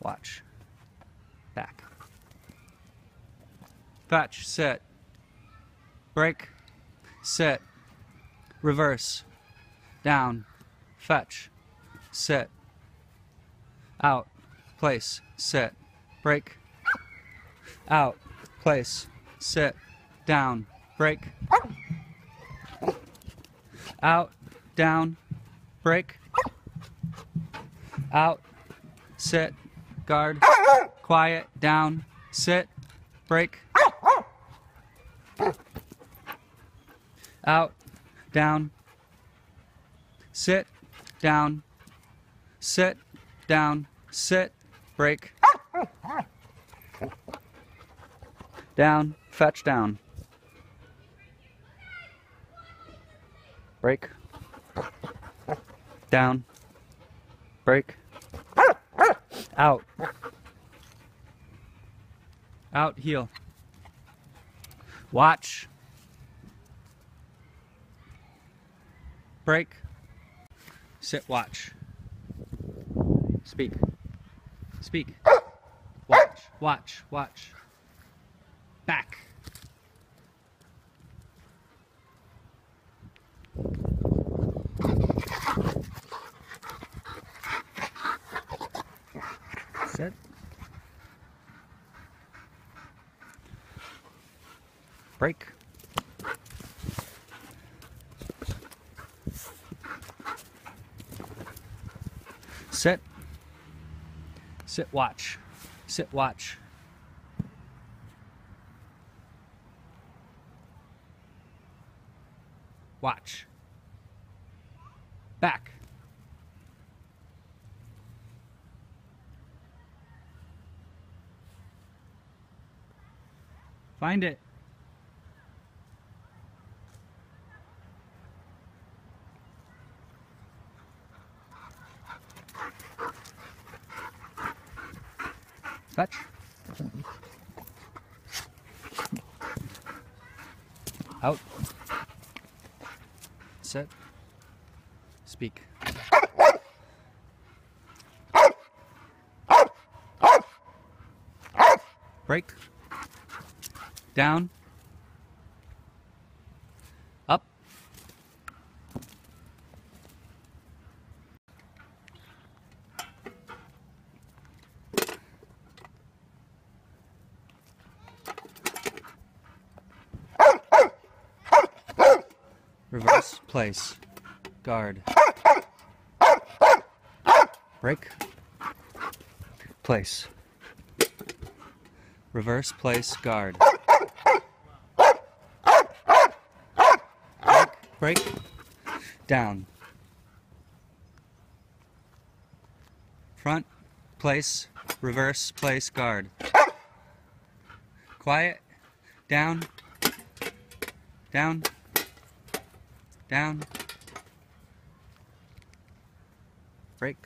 Watch. Back. Fetch. set. Break. set. Reverse. Down. Fetch. Set. Out. Place. Set. Break. Out. Place. Sit. Down. Break. Out. Down. Break. Out. Sit. Guard. Quiet. Down. Sit. Break. Out. Down. Sit. Down. Sit. Down. Sit. Break. Down. Fetch down. Break. Down. Break. Out. Out, heel. Watch. Break. Sit, watch. Speak. Speak. Watch, watch, watch. Back. Sit. Break. Sit. Sit, watch. Sit, watch. Watch. Back. Find it. Touch. Out. Set. Speak. Break. Down. Up. Reverse. Place. Guard. Break. Place. Reverse. Place. Guard. Break. Break. Down. Front. Place. Reverse. Place. Guard. Quiet. Down. Down. Down. Break.